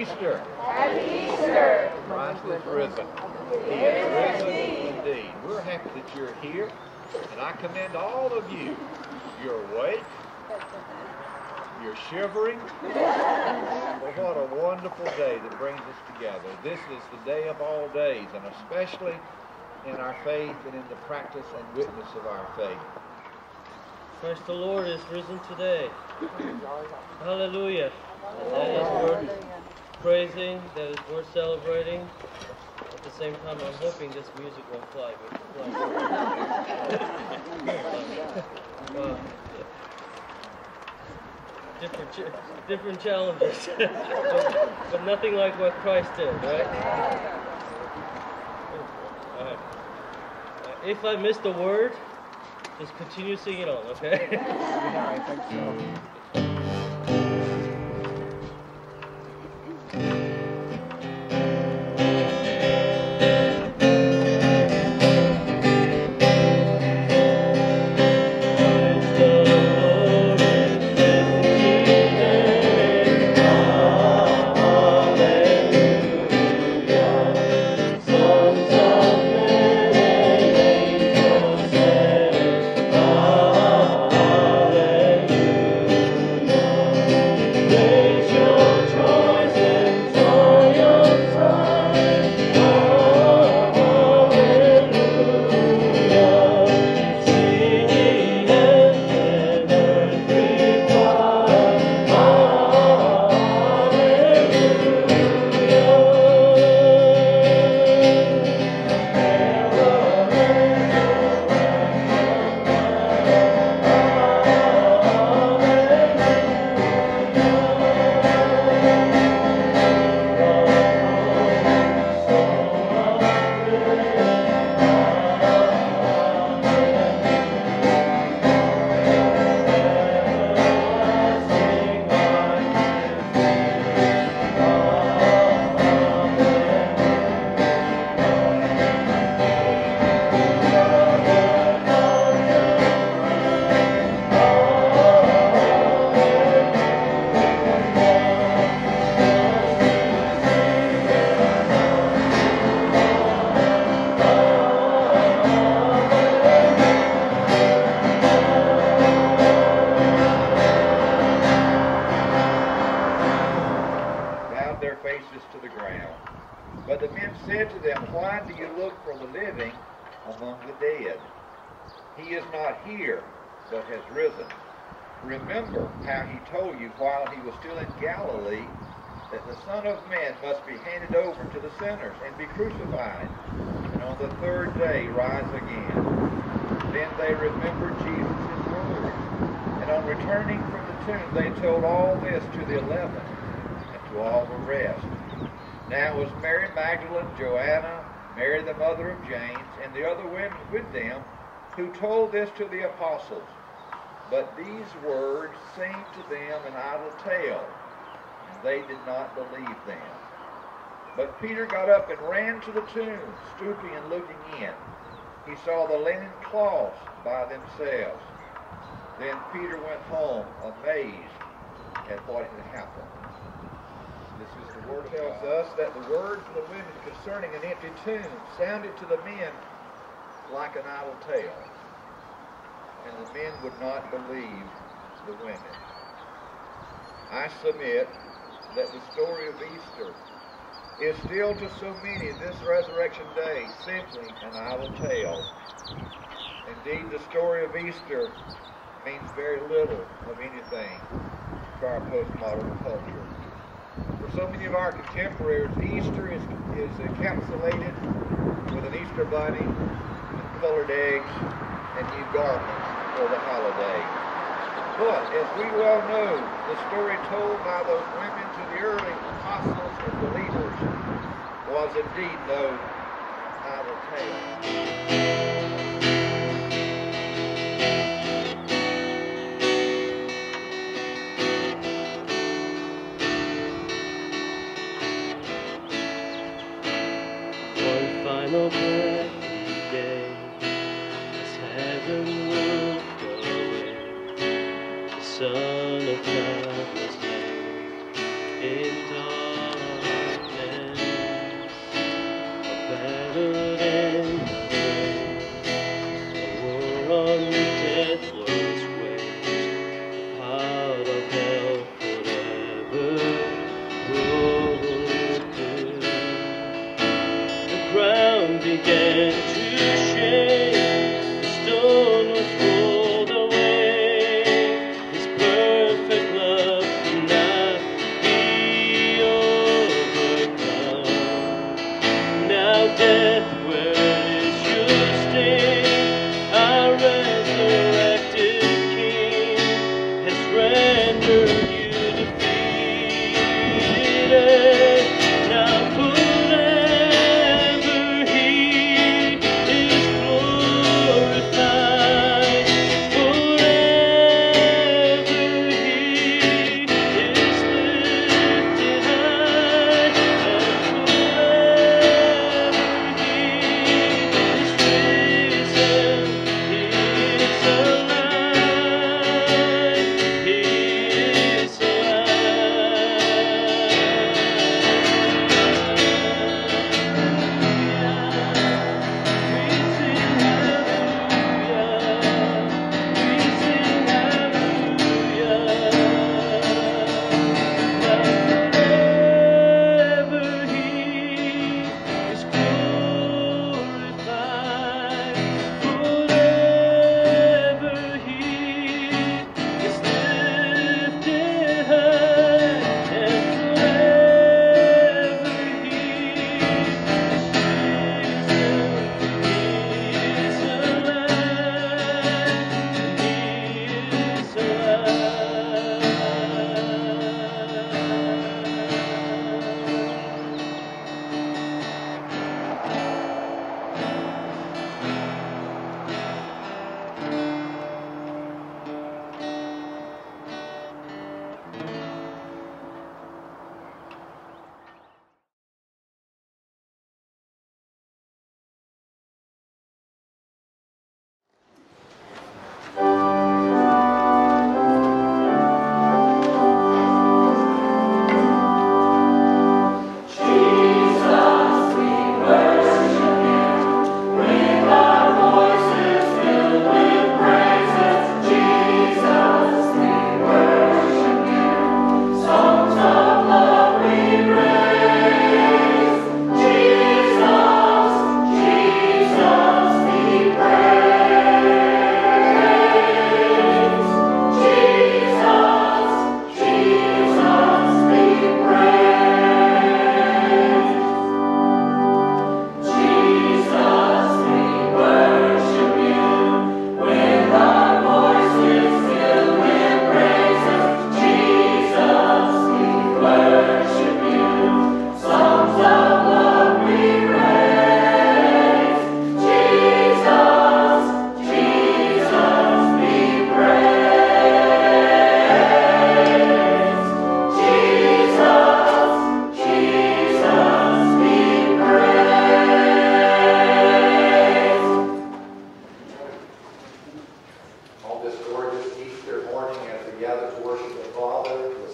Easter. Happy Easter. Christ is risen. He is risen indeed. We're happy that you're here, and I commend all of you. You're awake. You're shivering. Well, what a wonderful day that brings us together. This is the day of all days, and especially in our faith and in the practice and witness of our faith. Christ the Lord is risen today. Hallelujah. That is worth praising, that is worth celebrating. At the same time, I'm hoping this music won't fly. wow. Different, ch- different challenges, but, but nothing like what Christ did, right. Uh, if I missed a word, just continue singing on, okay? Yeah, I think so. Said to them, Why do you look for the living among the dead? He is not here, but has risen. Remember how he told you while he was still in Galilee that the Son of Man must be handed over to the sinners and be crucified, and on the third day rise again. Then they remembered Jesus' words, and on returning from the tomb they told all this to the eleven and to all the rest. Now it was Mary Magdalene, Joanna, Mary the mother of James, and the other women with them who told this to the apostles. But these words seemed to them an idle tale, and they did not believe them. But Peter got up and ran to the tomb, stooping and looking in. He saw the linen cloths by themselves. Then Peter went home, amazed at what had happened. The word tells us that the words of the women concerning an empty tomb sounded to the men like an idle tale. And the men would not believe the women. I submit that the story of Easter is still to so many this resurrection day simply an idle tale. Indeed, the story of Easter means very little of anything to our postmodern culture. For so many of our contemporaries, Easter is, is encapsulated with an Easter bunny, and colored eggs, and new garments for the holiday. But as we well know, the story told by those women to the early apostles and believers was indeed no idle tale.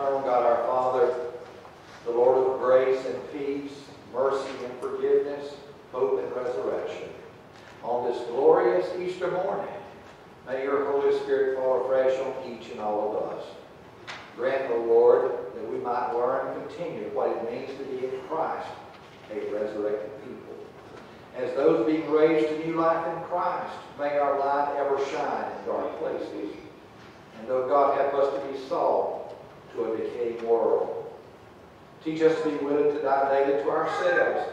Eternal God our Father, the Lord of grace and peace, mercy and forgiveness, hope and resurrection. On this glorious Easter morning, may your Holy Spirit fall afresh on each and all of us. Grant, O Lord, that we might learn and continue what it means to be in Christ, a resurrected people. As those being raised to new life in Christ, may our light shine in dark places. And though God help us to be salt to a decaying world, teach us to be willing to die daily to ourselves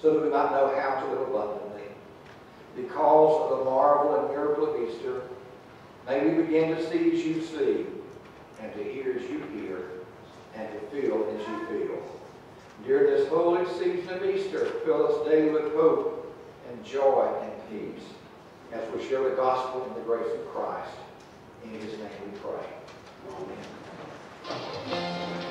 so that we might know how to live abundantly. Because of the marvel and miracle of Easter, may we begin to see as you see, and to hear as you hear, and to feel as you feel. During this holy season of Easter, fill us daily with hope and joy and peace as we share the gospel and the grace of Christ. In his name we pray. Amen.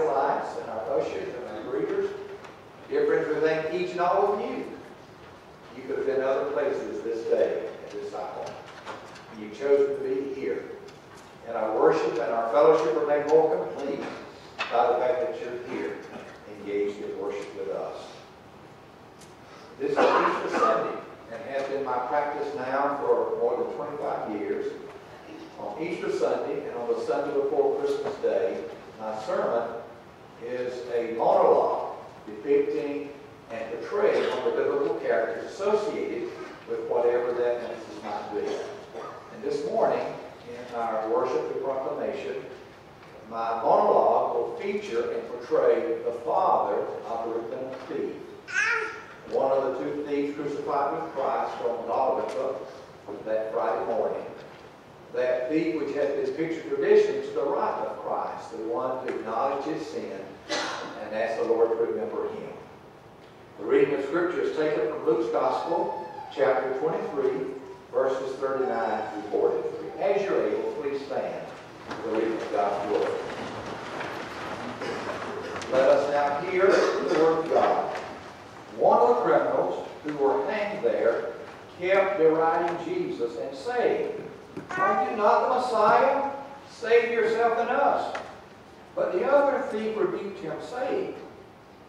Acolytes and our ushers and our greeters. Dear friends, we thank each and all of you. You could have been other places this day at this hour. You chose to be here. And our worship and our fellowship are made more complete by the fact that you're here, engaged in worship with us. This is Easter Sunday, and has been my practice now for more than 25 years. On Easter Sunday and on the Sunday before Christmas Day, my sermon is a monologue depicting and portraying one of the biblical characters associated with whatever that message might be. And this morning, in our worship and proclamation, my monologue will feature and portray the father of the repentant thief. One of the two thieves crucified with Christ on Golgotha that Friday morning. That thief which has been pictured traditionally to the right of Christ, the one who his sin and asked the Lord to remember him. The reading of Scripture is taken from Luke's Gospel, chapter 23, verses 39 through 43. As you're able, please stand for the reading of God's Word. Let us now hear the Word of God. One of the criminals who were hanged there kept deriding Jesus and saying, Are you not the Messiah? Save yourself and us. Thief rebuked him, saying,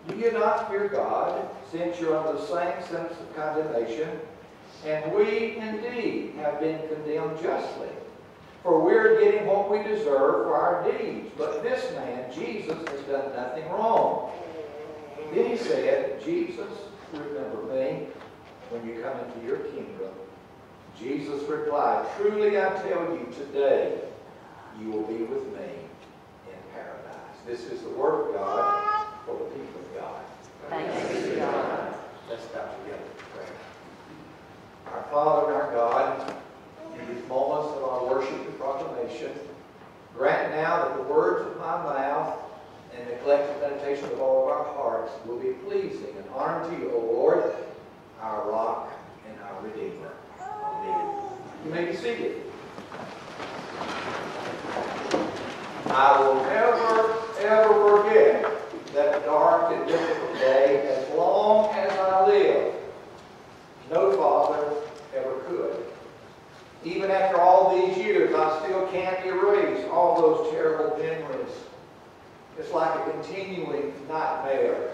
Do you not fear God, since you're under the same sentence of condemnation? And we indeed have been condemned justly. For we're getting what we deserve for our deeds. But this man, Jesus, has done nothing wrong. Then he said, Jesus, remember me when you come into your kingdom. Jesus replied, Truly I tell you, today you will be with me. This is the word of God for the people of God. Thanks be God. Let's bow together prayer. Our Father and our God, in these moments of our worship and proclamation, grant now that the words of my mouth and the collective meditation of all of our hearts will be pleasing and honor to you, O Lord, our rock and our redeemer. Amen. You may be seated. I will never, ever forget that dark and difficult day as long as I live. No father ever could. Even after all these years, I still can't erase all those terrible memories. It's like a continuing nightmare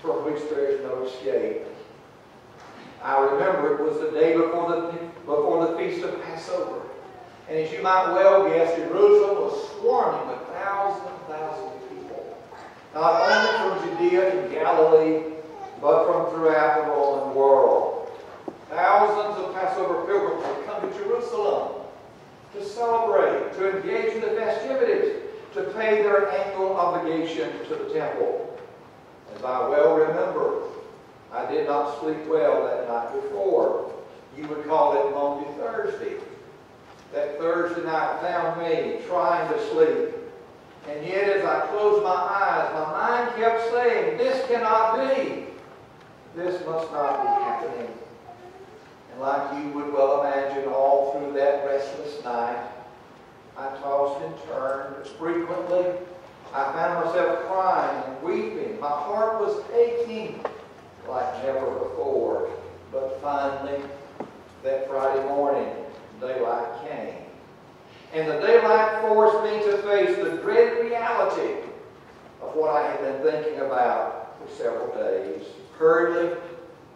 from which there is no escape. I remember it was the day before the, before the Feast of Passover. And as you might well guess, Jerusalem was swarming with thousands and thousands of people. Not only from Judea and Galilee, but from throughout the Roman world. Thousands of Passover pilgrims would come to Jerusalem to celebrate, to engage in the festivities, to pay their annual obligation to the temple. As I well remember, I did not sleep well that night before. You would call it Maundy Thursday. That Thursday night found me trying to sleep. And yet as I closed my eyes, my mind kept saying, this cannot be. This must not be happening. And like you would well imagine, all through that restless night, I tossed and turned frequently. I found myself crying and weeping. My heart was aching like never before. But finally, that Friday morning, daylight came. And the daylight forced me to face the dread reality of what I had been thinking about for several days. Hurriedly,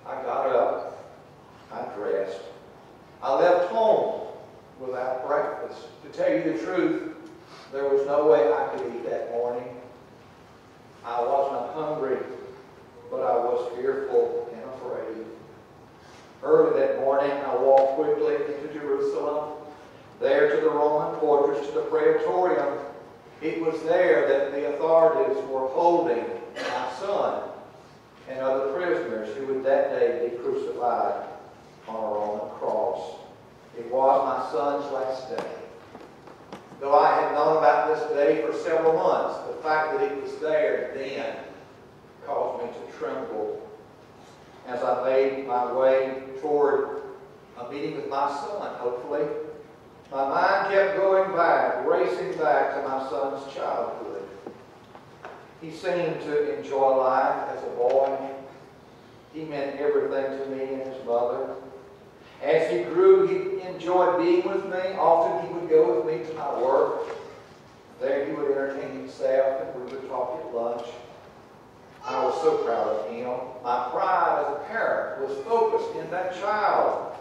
I got up. I dressed. I left home without breakfast. To tell you the truth, there was no way I could eat that morning. I wasn't hungry, but I was fearful and afraid. Early that morning, I walked quickly into Jerusalem, there to the Roman fortress, to the Praetorium. It was there that the authorities were holding my son. and other prisoners who would that day be crucified on a Roman cross. It was my son's last day. Though I had known about this day for several months, the fact that it was there then caused me to tremble as I made my way toward a meeting with my son, hopefully. My mind kept going back, racing back to my son's childhood. He seemed to enjoy life as a boy. He meant everything to me and his mother. As he grew, he enjoyed being with me. Often he would go with me to my work. There he would entertain himself and we would talk at lunch. I was so proud of him. My pride as a parent was focused in that child.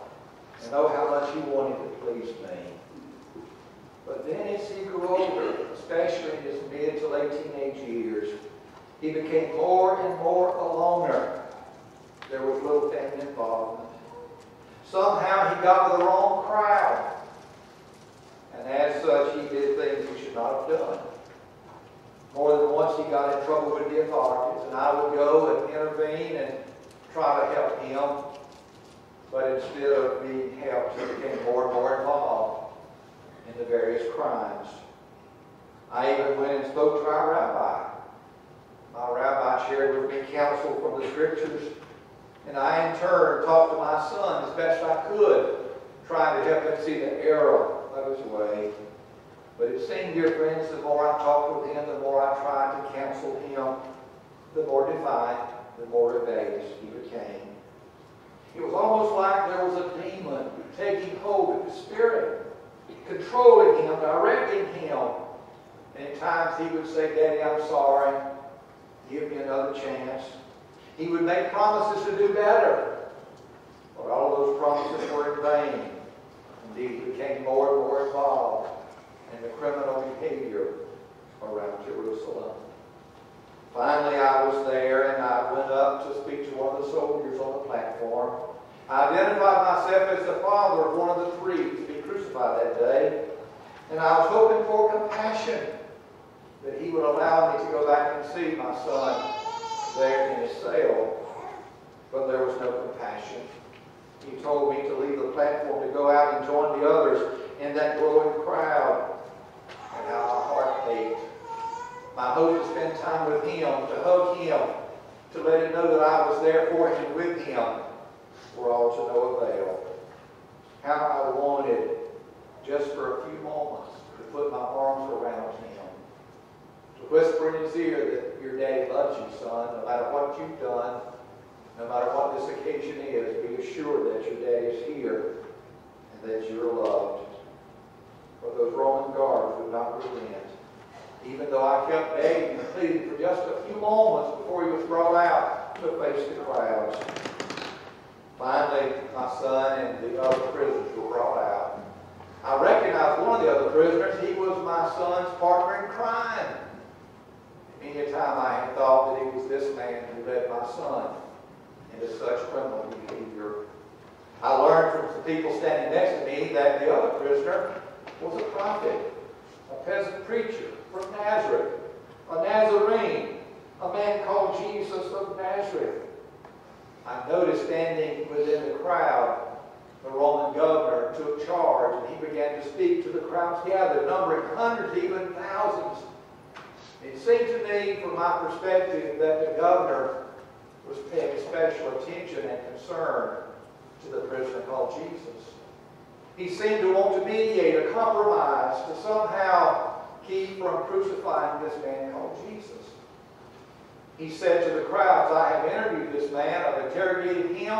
And oh, how much he wanted to please me. But then as he grew older, especially in his mid to late teenage years, he became more and more a loner. There was little family involvement. Somehow he got with the wrong crowd. And as such, he did things he should not have done. More than once, he got in trouble with the authorities, and I would go and intervene and try to help him. But instead of being helped, he became more and more involved in the various crimes. I even went and spoke to our rabbi. My rabbi shared with me counsel from the scriptures, and I in turn talked to my son as best I could, trying to help him see the error of his way. But it seemed, dear friends, the more I talked with him, the more I tried to counsel him, the more defiant, the more rebellious he became. It was almost like there was a demon taking hold of his spirit, controlling him, directing him. And at times he would say, Daddy, I'm sorry. Give me another chance. He would make promises to do better. But all those promises were in vain. Indeed, he became more and more involved in the criminal behavior around Jerusalem. Finally, I was there and I went up to speak to one of the soldiers on the platform. I identified myself as the father of one of the three to be crucified that day. And I was hoping for compassion that he would allow me to go back and see my son there in his cell. But there was no compassion. He told me to leave the platform to go out and join the others in that growing crowd. And how my heart ached. My hope to spend time with him, to hug him, to let him know that I was there for him with him, were all to no avail. How I wanted, just for a few moments, to put my him, to whisper in his ear that your daddy loves you, son, no matter what you've done, no matter what this occasion is, be assured that your daddy is here and that you're loved. But those Roman guards would not relent. Even though I kept begging and pleading for just a few moments before he was brought out to face the crowds. Finally, my son and the other prisoners were brought out. I recognized one of the other prisoners. He was my son's partner in crime. Many a time I had thought that it was this man who led my son into such criminal behavior. I learned from some people standing next to me that the other prisoner was a prophet, a peasant preacher from Nazareth, a Nazarene, a man called Jesus of Nazareth. I noticed standing within the crowd, the Roman governor took charge and he began to speak to the crowds gathered, numbering hundreds, even thousands. It seemed to me, from my perspective, that the governor was paying special attention and concern to the prisoner called Jesus. He seemed to want to mediate a compromise to somehow keep from crucifying this man called Jesus. He said to the crowds, I have interviewed this man, I've interrogated him,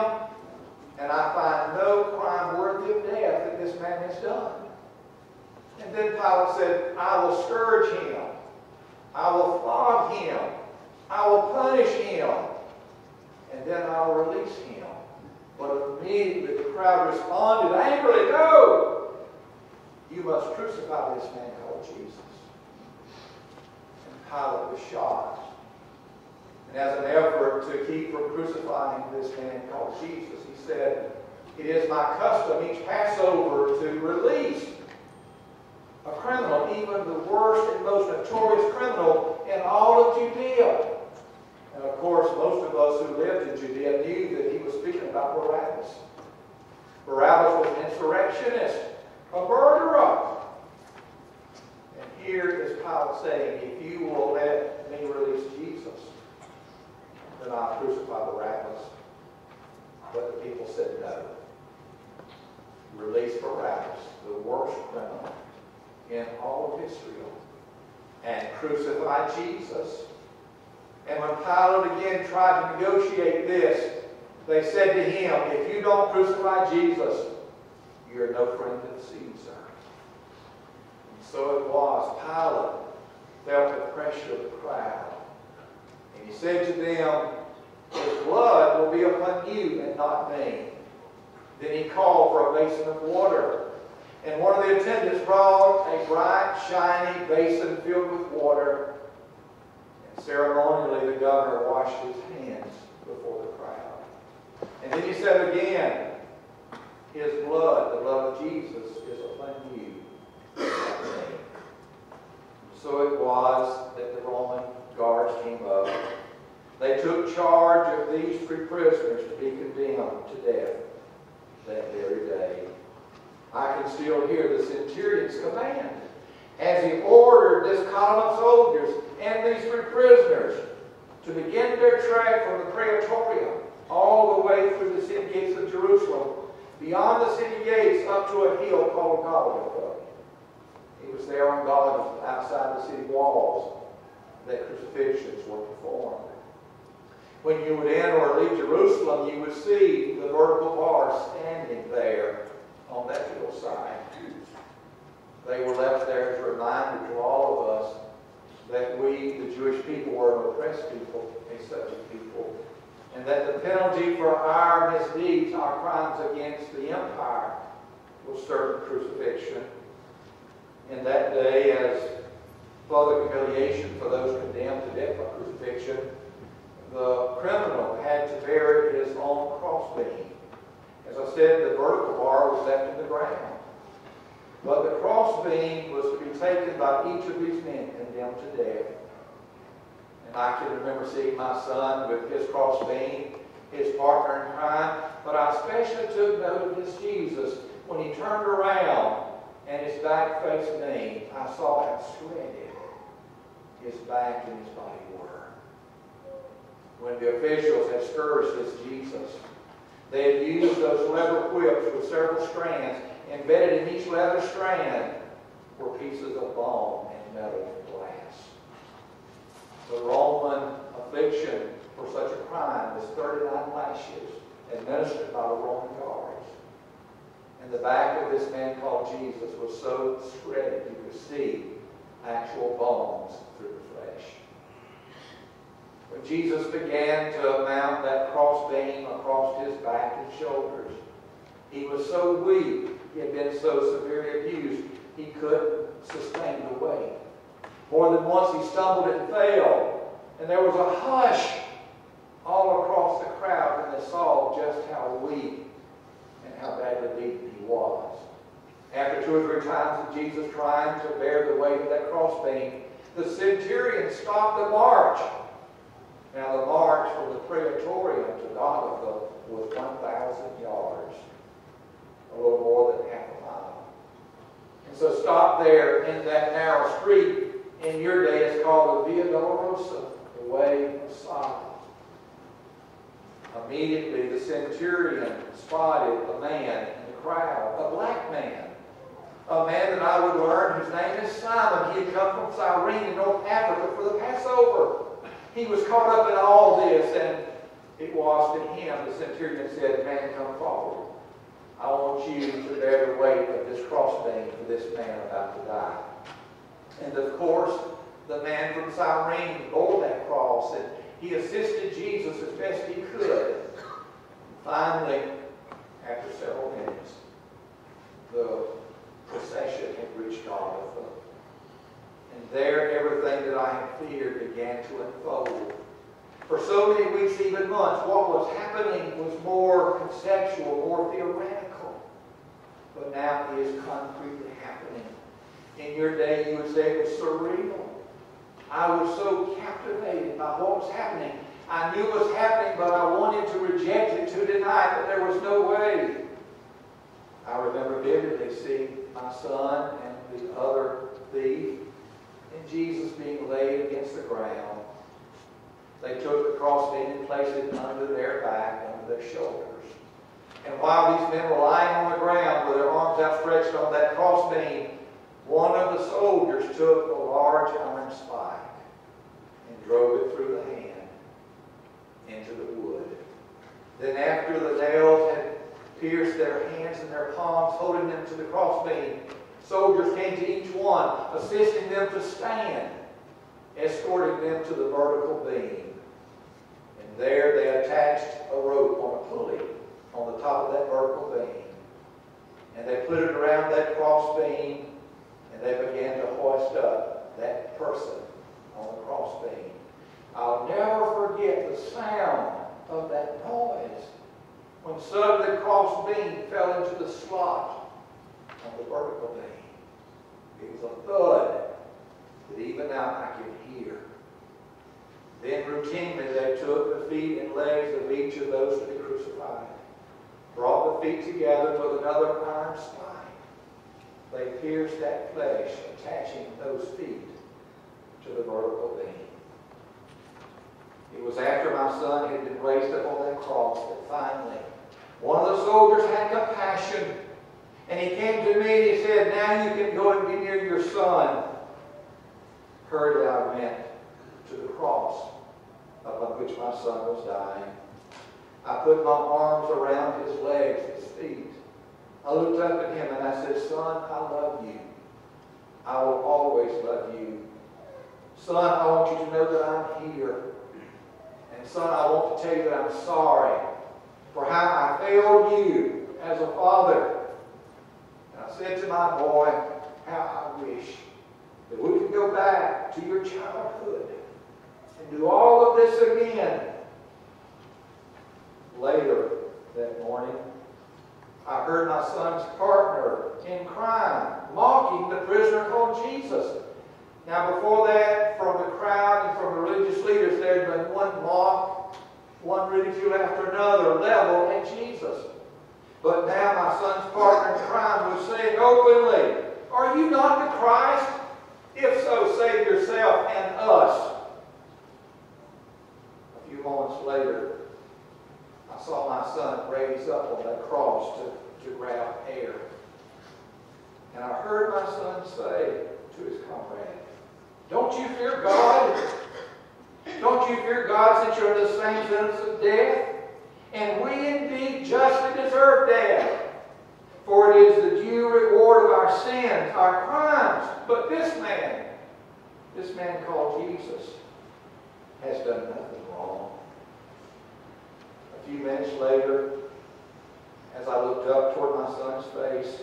and I find no crime worthy of death that this man has done. And then Pilate said, I will scourge him. I will flog him. I will punish him. And then I'll release him. But immediately the crowd responded angrily, No! You must crucify this man called Jesus. And Pilate was shocked. And as an effort to keep from crucifying this man called Jesus, he said, It is my custom each Passover to release a criminal, even the worst and most notorious criminal in all of Judea. And of course, most of us who lived in Judea knew that he was speaking about Barabbas. Barabbas was an insurrectionist, a murderer. And here is Pilate saying, if you will let me release Jesus, then I'll crucify Barabbas. But the people said no. Release Barabbas, the worst criminal in all of Israel, and crucify Jesus. And when Pilate again tried to negotiate this, they said to him, If you don't crucify Jesus, you're no friend of the Caesar. And so it was. Pilate felt the pressure of the crowd. And he said to them, His blood will be upon you and not me. Then he called for a basin of water. And one of the attendants brought a bright, shiny basin filled with water. And ceremonially, the governor washed his hands before the crowd. And then he said again, His blood, the blood of Jesus, is upon you. So it was that the Roman guards came up. They took charge of these three prisoners to be condemned to death that very day. I can still hear the centurion's command as he ordered this column of soldiers and these three prisoners to begin their trek from the praetorium all the way through the city gates of Jerusalem, beyond the city gates up to a hill called Golgotha. It was there on Golgotha, outside the city walls, that crucifixions were performed. When you would enter or leave Jerusalem, you would see the vertical bar standing there on that hillside. They were left there as a reminder to all of us that we, the Jewish people, were an oppressed people, a subject people, and that the penalty for our misdeeds, our crimes against the empire, was certain crucifixion. In that day, as public humiliation for those condemned to death by crucifixion, the criminal had to bear his own crossbeam. As I said, the vertical bar was left in the ground. But the crossbeam was to be taken by each of these men condemned to death. And I can remember seeing my son with his crossbeam, his partner in crime, but I especially took note of this Jesus when he turned around and his back faced me. I saw how shredded his back and his body were. When the officials had scourged this Jesus, they had used those leather whips with several strands. Embedded in each leather strand were pieces of bone and metal glass. The Roman affliction for such a crime was 39 lashes administered by the Roman guards. And the back of this man called Jesus was so shredded you could see actual bones through. When Jesus began to mount that crossbeam across his back and shoulders, he was so weak, he had been so severely abused, he couldn't sustain the weight. More than once he stumbled and fell, and there was a hush all across the crowd when they saw just how weak and how badly beaten he was. After two or three times of Jesus trying to bear the weight of that crossbeam, the centurion stopped the march. Now the march from the praetorium to Golgotha was 1,000 yards, a little more than half a mile. And so stop there in that narrow street. In your day, it's called the Via Dolorosa, the way of sorrow. Immediately, the centurion spotted a man in the crowd, a black man, a man that I would learn whose name is Simon. He had come from Cyrene in North Africa for the Passover. He was caught up in all this, and it was to him the centurion said, Man, come forward. I want you to bear the weight of this crossbeam for this man about to die. And of course, the man from Cyrene bore that cross, and he assisted Jesus as best he could. Finally, after several minutes, the procession had reached Golgotha. And there, everything that I had feared began to unfold. For so many weeks, even months, what was happening was more conceptual, more theoretical. But now it is concretely happening. In your day, you would say it was surreal. I was so captivated by what was happening I knew it was happening, but I wanted to reject it, to deny it, but there was no way. I remember vividly seeing my son and the other thief Jesus being laid against the ground. They took the crossbeam and placed it under their back, under their shoulders. And while these men were lying on the ground with their arms outstretched on that crossbeam, one of the soldiers took a large iron spike and drove it through the hand into the wood. Then after the nails had pierced their hands and their palms, holding them to the crossbeam, soldiers came to each one, assisting them to stand, escorting them to the vertical beam. And there they attached a rope on a pulley on the top of that vertical beam. And they put it around that cross beam and they began to hoist up that person on the cross beam. I'll never forget the sound of that noise when suddenly the cross beam fell into the slot on the vertical beam. It was a thud that even now I can hear. Then routinely they took the feet and legs of each of those to be crucified, brought the feet together with another iron spike. They pierced that flesh, attaching those feet to the vertical beam. It was after my son had been raised up on that cross that finally one of the soldiers had compassion and he came to me and he said, Now you can go and be near your son. Hurriedly I went to the cross upon which my son was dying. I put my arms around his legs, his feet. I looked up at him and I said, Son, I love you. I will always love you. Son, I want you to know that I'm here. And son, I want to tell you that I'm sorry for how I failed you as a father. Said to my boy, how I wish that we could go back to your childhood and do all of this again. Later that morning, I heard my son's partner in crime mocking the prisoner called Jesus. Now, before that, from the crowd and from the religious leaders, there had been one mock, one ridicule after another leveled at Jesus. But now my son's partner in crime was saying openly, Are you not the Christ? If so, save yourself and us. A few moments later, I saw my son raise up on that cross to, to grab air. And I heard my son say to his comrade, Don't you fear God? Don't you fear God since you're in the same sentence of death? And we indeed justly deserve death. For it is the due reward of our sins, our crimes. But this man, this man called Jesus, has done nothing wrong. A few minutes later, as I looked up toward my son's face,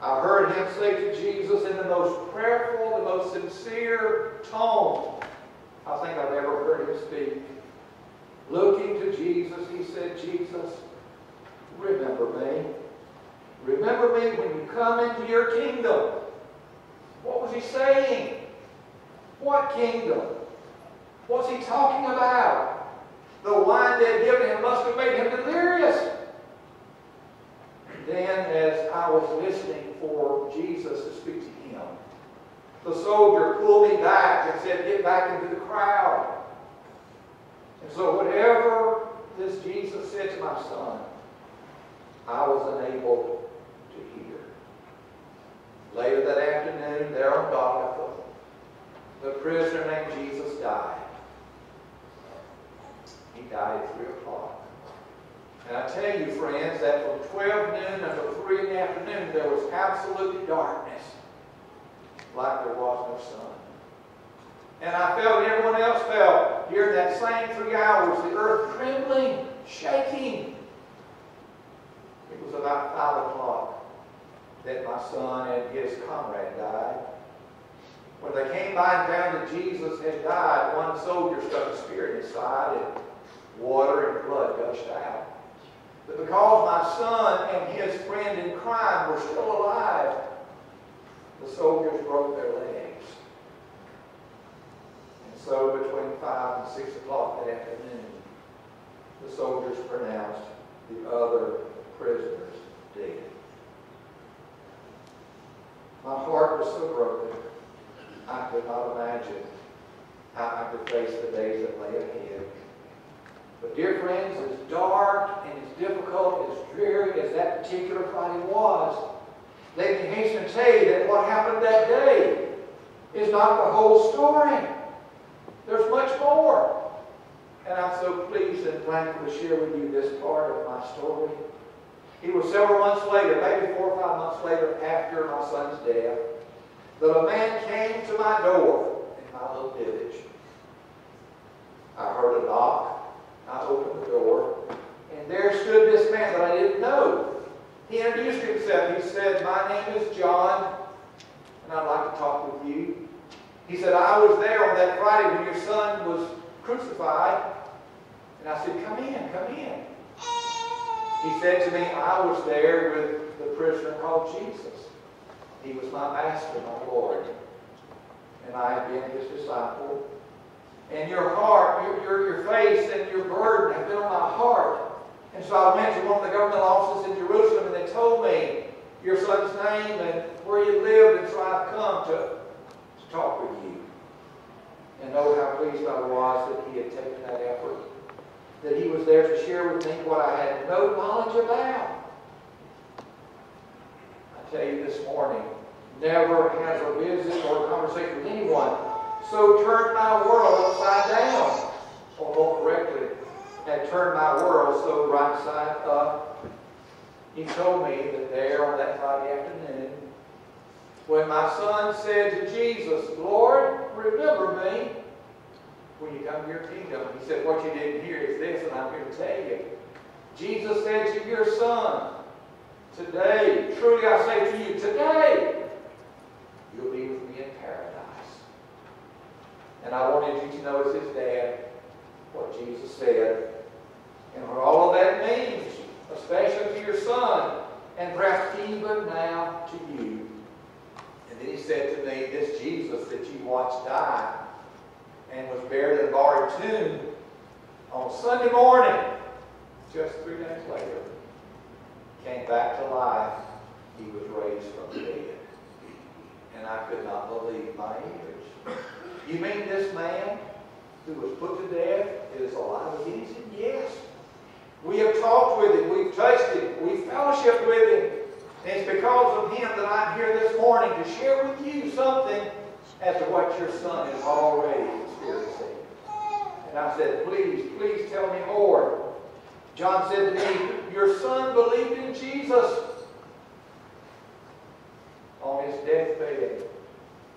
I heard him say to Jesus in the most prayerful, the most sincere tone I think I've ever heard him speak. Looking to Jesus, he said, Jesus, remember me. Remember me when you come into your kingdom. What was he saying? What kingdom? What's he talking about? The wine they had given him must have made him delirious. Then, as I was listening for Jesus to speak to him, the soldier pulled me back and said, Get back into the crowd. And so, whatever this Jesus said to my son, I was unable to hear. Later that afternoon, there on Golgotha, the prisoner named Jesus died. He died at 3 o'clock. And I tell you, friends, that from 12 noon until 3 in the afternoon, there was absolute darkness, like there was no sun. And I felt, everyone else felt, during that same three hours, the earth trembling, shaking. It was about 5 o'clock that my son and his comrade died. When they came by and found that Jesus had died, one soldier stuck a spear in his side and water and blood gushed out. But because my son and his friend in crime were still alive, the soldiers broke their legs. So between five and six o'clock that afternoon, the soldiers pronounced the other prisoners dead. My heart was so broken, I could not imagine how I could face the days that lay ahead. But dear friends, as dark and as difficult, as dreary as that particular Friday was, let me hasten to you that what happened that day is not the whole story. There's much more. And I'm so pleased and thankful to share with you this part of my story. It was several months later, maybe four or five months later after my son's death, that a man came to my door in my little village. I heard a knock. I opened the door, and there stood this man that I didn't know. He introduced himself. He said, My name is John, and I'd like to talk with you. He said, I was there on that Friday when your son was crucified. And I said, Come in, come in. He said to me, I was there with the prisoner called Jesus. He was my master, my Lord. And I have been his disciple. And your heart, your, your, your face, and your burden have been on my heart. And so I went to one of the government offices in Jerusalem, and they told me your son's name and where he lived, and so I've come to talk with you. And know how pleased I was that he had taken that effort, that he was there to share with me what I had no knowledge about. I tell you this morning, never has a visit or a conversation with anyone so turned my world upside down, or more correctly, had turned my world so right side up. He told me that there on that Friday afternoon, when my son said to Jesus, Lord, remember me when you come to your kingdom. He said, what you didn't hear is this, and I'm here to tell you. Jesus said to your son, today, truly I say to you, today, you'll be with me in paradise. And I wanted you to know as his dad what Jesus said and what all of that means, especially to your son, and perhaps even now to you. And he said to me, this Jesus that you watched die and was buried in a borrowed tomb on Sunday morning, just three days later, came back to life. He was raised from the dead. And I could not believe my ears. You mean this man who was put to death is alive again? He said, Yes. We have talked with him. We've touched him. We've fellowshiped with him. And it's because of him that I'm here this morning to share with you something as to what your son is already experiencing. And I said, Please, please tell me more. John said to me, Your son believed in Jesus on his deathbed.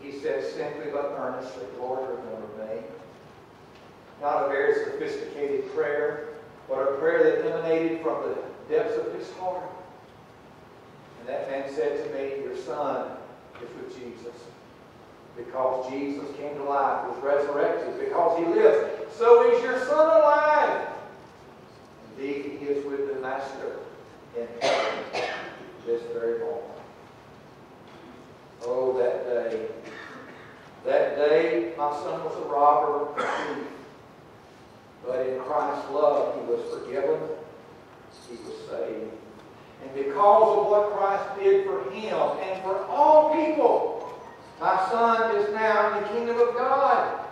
He said simply but earnestly, Lord, remember me. Not a very sophisticated prayer, but a prayer that emanated from the depths of his heart. That man said to me, Your son is with Jesus. Because Jesus came to life, was resurrected, because he lives, so is your son alive. Indeed, he is with the Master in heaven this very moment. Oh, that day. That day, my son was a robber. But in Christ's love, he was forgiven. He was saved. And because of what Christ did for him and for all people, my son is now in the kingdom of God.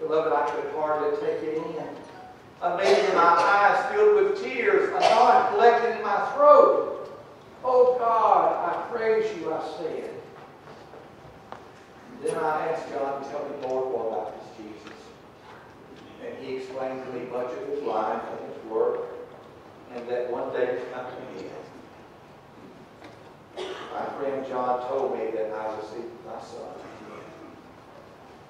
Beloved, I could hardly take it in. Amazing, my eyes filled with tears, a knot collected in my throat. Oh God, I praise you, I said. Then I asked John to tell me more about this Jesus. And he explained to me much of his life and his work, and that one day was coming again. My friend John told me that I see my son.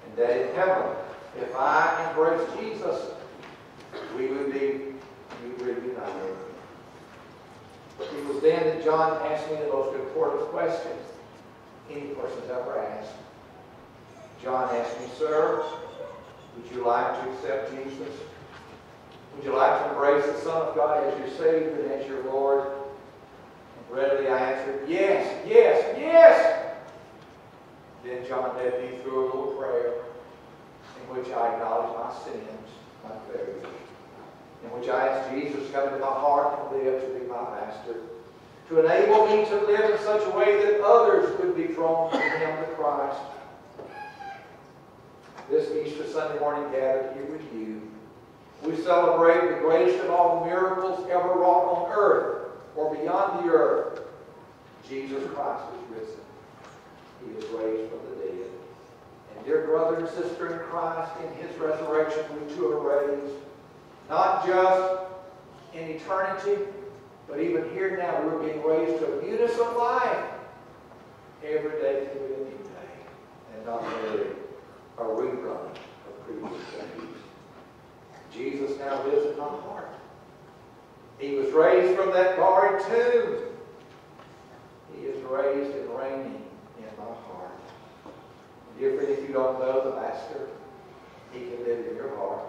And that in heaven, if I embrace Jesus, we would be reunited. It was then that John asked me the most important question any person's ever asked. John asked me, Sir, would you like to accept Jesus? Would you like to embrace the Son of God as your Savior and as your Lord? And readily I answered, Yes, yes, yes! Then John led me through a little prayer. in which I acknowledged my sins, my failures, in which I asked Jesus to come into my heart and live to be my master, to enable me to live in such a way that others would be drawn to Him, to Christ. This Easter Sunday morning gathered here with you, we celebrate the greatest of all miracles ever wrought on earth or beyond the earth. Jesus Christ is risen. He is raised from the dead. And dear brother and sister in Christ, in his resurrection, we too are raised. Not just in eternity, but even here now, we're being raised to a newness of life. Every day be a new day, and not merely a rerun of previous days. Jesus now lives in my heart. He was raised from that guard tomb. He is raised and reigning in my heart. Dear friend, if you don't know the Master, He can live in your heart.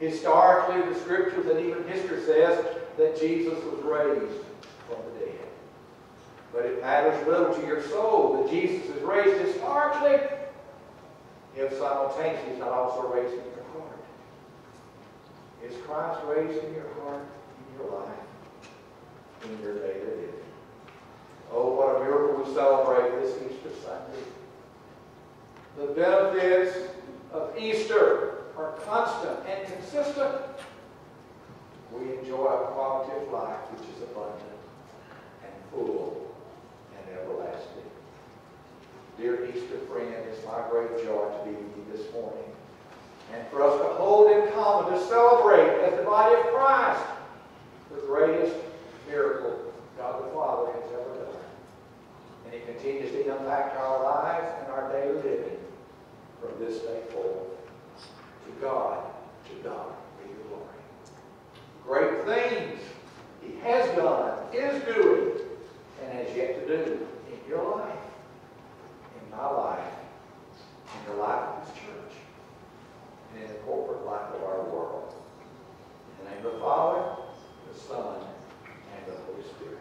Historically, the Scriptures and even history says that Jesus was raised from the dead. But it matters little to your soul that Jesus is raised historically if simultaneously He's not also raised in. Is Christ raised in your heart, in your life, in your day to day? Oh, what a miracle we celebrate this Easter Sunday. The benefits of Easter are constant and consistent. We enjoy a quality of life which is abundant and full and everlasting. Dear Easter friend, it's my great joy to be with you this morning and for us to hold in common, to celebrate as the body of Christ the greatest miracle God the Father has ever done. And He continues to impact our lives and our daily living from this day forward. To God, to God be the glory. Great things He has done, is doing, and has yet to do in your life, in my life, in the life of His church, in the corporate life of our world. In the name of the Father, the Son, and the Holy Spirit.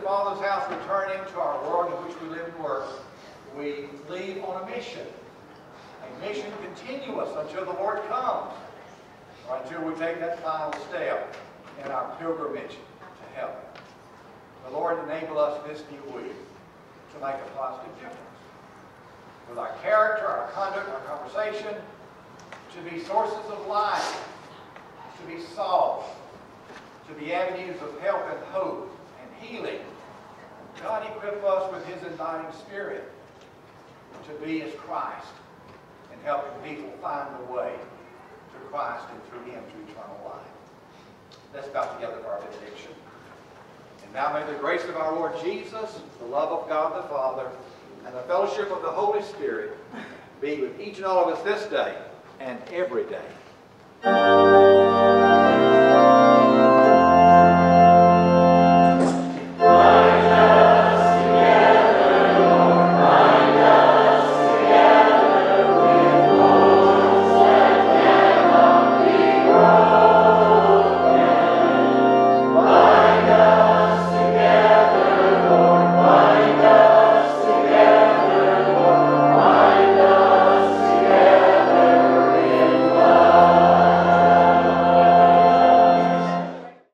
The Father's house returning to our world in which we live and work, we leave on a mission. A mission continuous until the Lord comes, or until we take that final step in our pilgrimage to heaven. The Lord enable us this new week to make a positive difference. With our character, our conduct, our conversation, to be sources of life, to be salt, to be avenues of help and hope healing. God equip us with His inviting spirit to be as Christ and helping people find the way to Christ and through Him to eternal life. Let's bow together for our benediction. And now may the grace of our Lord Jesus, the love of God the Father, and the fellowship of the Holy Spirit be with each and all of us this day and every day.